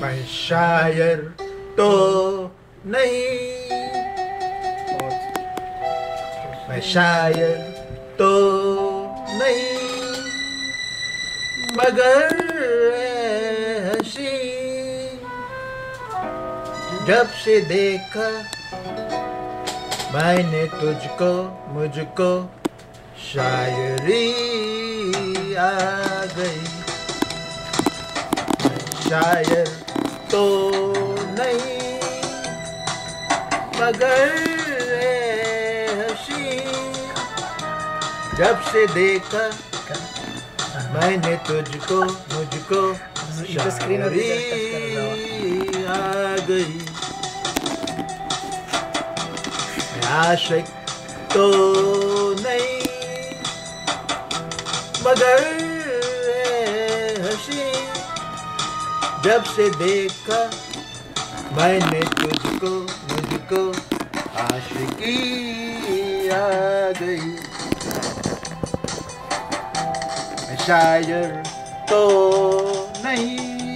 शायर तो नहीं। मैं शायर तो नहीं। मगर हसी जब से देखा मैंने तुझको, मुझको शायरी आ गई। शायर तो नहीं मगर हसी। जब से देखा मैंने तुझको मुझको रहा शायरी आ गई। आशिक तो नहीं मगर जब से देखा मैंने तुझको मुझको आशिकी आ गई। शायर तो नहीं